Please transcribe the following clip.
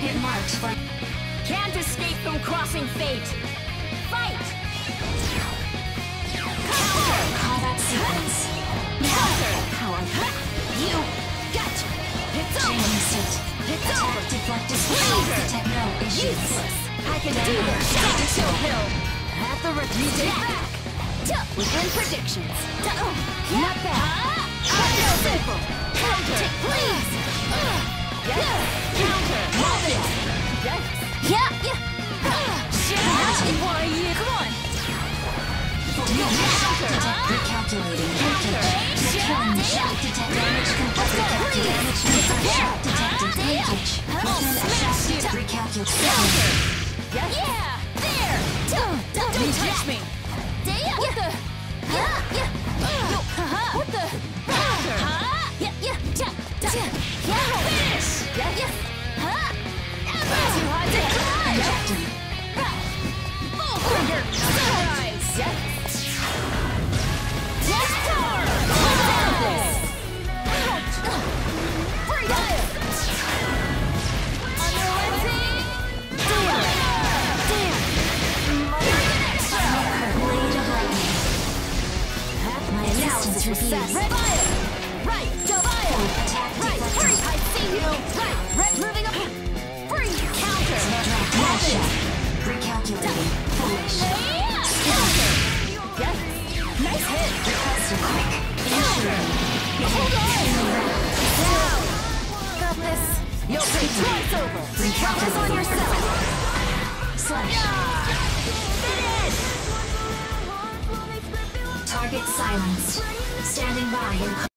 Can't escape from crossing fate. Fight! Combat sequence. Counter! Power. You gotcha! It's over! James it. It's over! deflected. Laser. Detect no issues. Useless! I can do this! Take a chill pill! At the repeat back! Within predictions! Not bad! I know simple! Yeah! Yeah! Shit! Why you? Come on! Recalculating. Detect damage. Damage! Recalculating. Yeah! Assistance success. Red fire! Right! Fire! Right! Free! I see you! Right! Red moving up! Free! Counter! Shot. Recalculating. Foolish. Counter! Yes! Nice hit! Requesting quick. Counter! Hold on! Down! Got this! You'll take twice over! Focus on yourself! Slash. Finish! Target silenced. Standing by